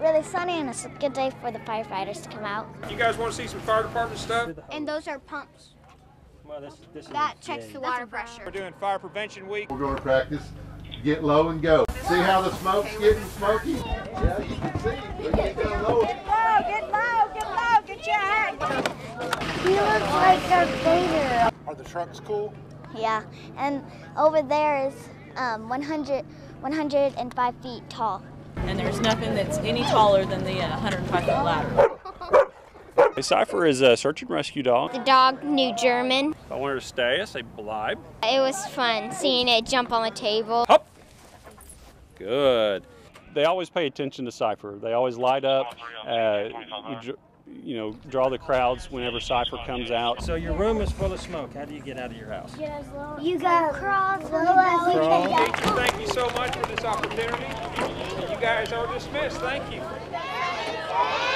really sunny and it's a good day for the firefighters to come out. You guys want to see some fire department stuff? And those are pumps. Well, this, this is That checks the water pressure. We're doing Fire Prevention Week. We're gonna practice, get low and go. See how the smoke's getting smoky? Yeah, you can see. Look at down low. Get low. Get your hat. He looks like Darth Vader. Are the trucks cool? Yeah, and over there is um, 100, 105 feet tall. And there's nothing that's any taller than the uh, 105 foot ladder. A Cypher is a search and rescue dog. The dog knew German. If I wanted to stay, I say bleib. It was fun seeing it jump on the table. Hop. Good. They always pay attention to Cypher. They always light up. Uh, you, you know, draw the crowds whenever Cypher comes out. So your room is full of smoke. How do you get out of your house? You got crawl as low as you can Thank you, thank you so much for this opportunity. Guys are dismissed. Thank you.